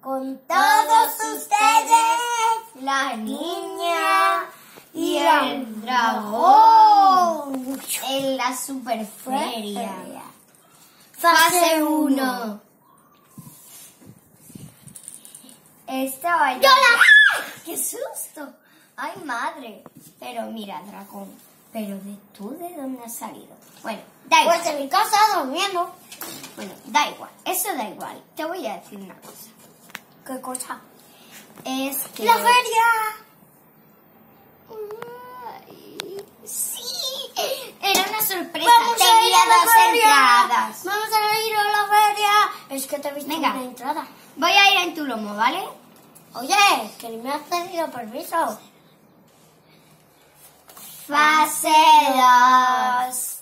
con todos ustedes, la niña y el dragón en la superferia. Fase 1. Estaba yo. ¡Qué susto! ¡Ay, madre! Pero mira, dragón. Pero de tú de dónde has salido. Bueno, da igual. Pues en mi casa durmiendo. Bueno, da igual. Eso da igual. Te voy a decir una cosa. ¿Qué cosa? Es que. ¡La feria! Sí. Era una sorpresa. ¡Vamos Tenía a dos feria! entradas. ¡Vamos a ir a la feria! Es que te he visto Venga. una entrada. Voy a ir en tu lomo, ¿vale? Oye, que me has pedido permiso. Fase 2.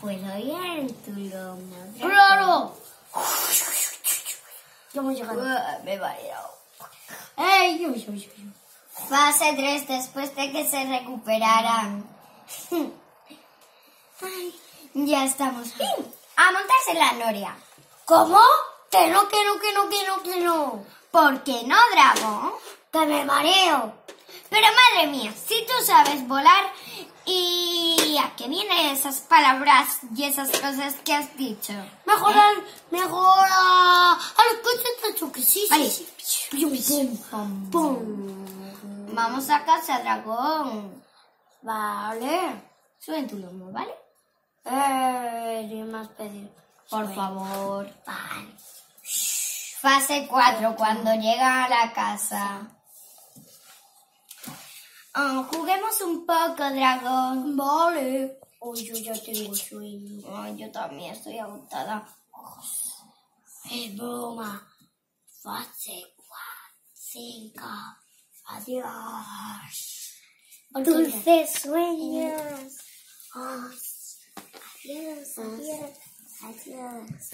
¿Puedo ir en tu lomo? ¡Claro! Yo me he llegado. Uah, Me he mareado. ¡Ey! Yo, yo, yo. Fase 3 después de que se recuperaran. Ay, ya estamos. ¡Fin! A montarse en la noria. ¿Cómo? Que no, que no, que no, que no, que no. ¿Por qué no, dragón? Que me mareo. Pero madre mía, si tú sabes volar y a qué vienen esas palabras y esas cosas que has dicho. Mejor, ¿Eh? Choque, sí, Vale. sí. Pum, pum, pum. Vamos a casa, dragón. Vale. Sube en tu lomo, ¿vale? Eh, has pedido. Por Sube. favor. Vale. Fase 4, cuando llega a la casa. Ah, juguemos un poco, dragón. Vale. Yo ya tengo sueño. Ay, yo también estoy agotada. Es broma. Fase 5. Adiós. Dulces sueños. Adiós. Adiós. Adiós.